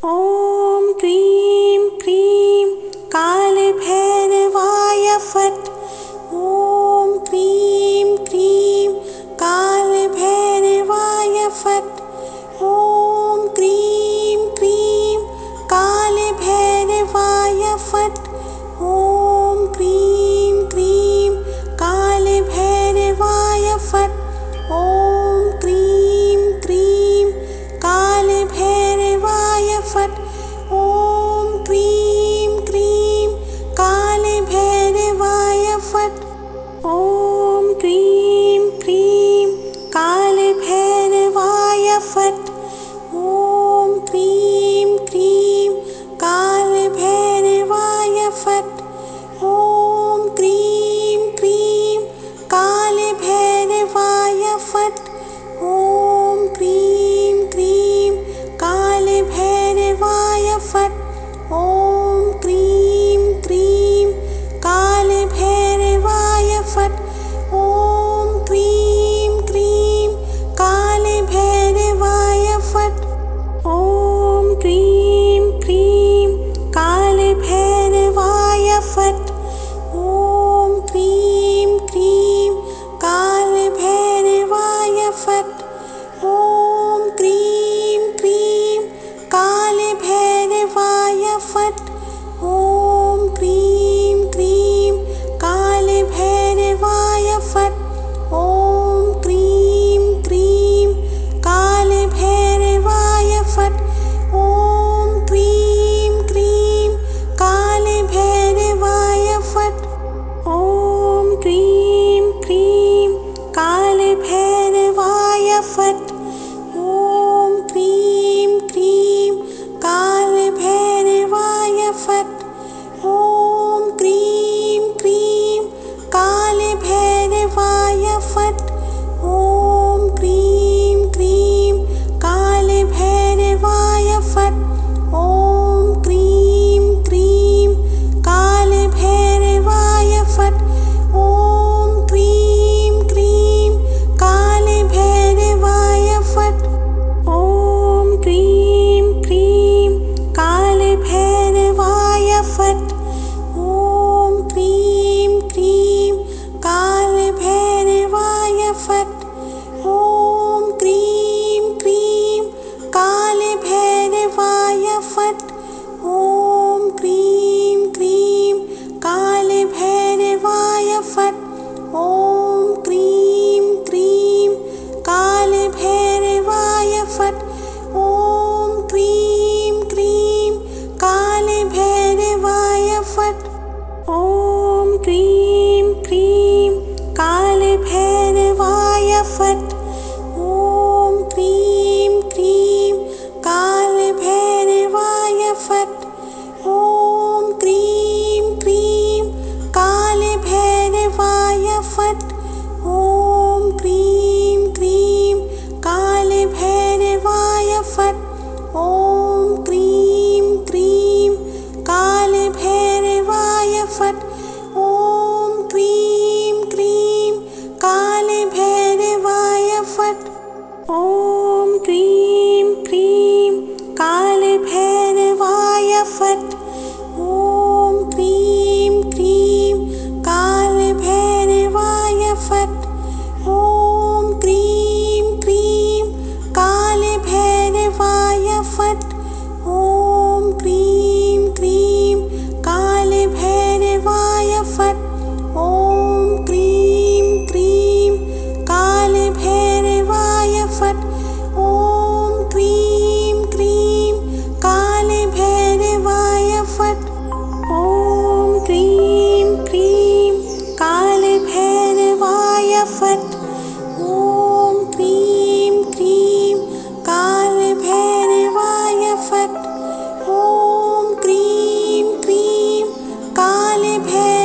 哦。Bye. কালে ভে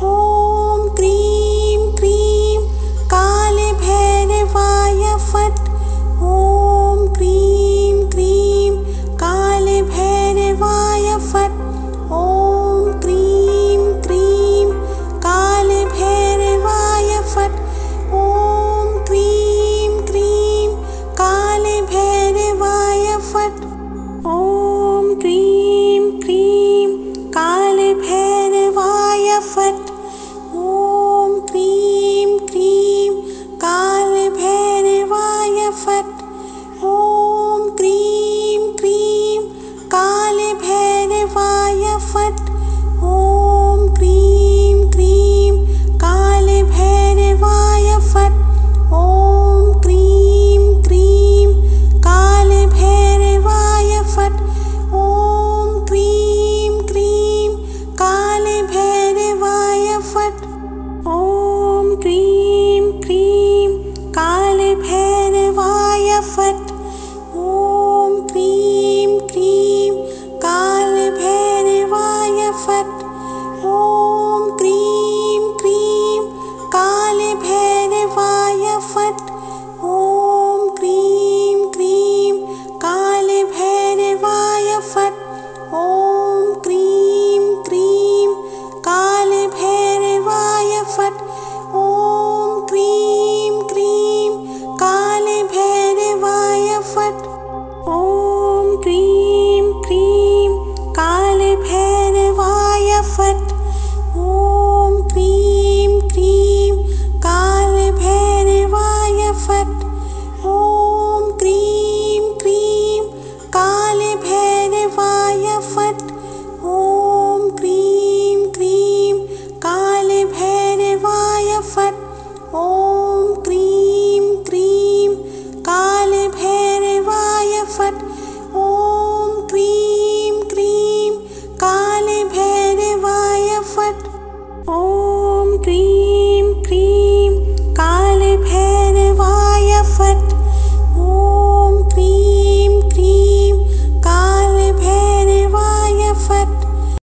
hô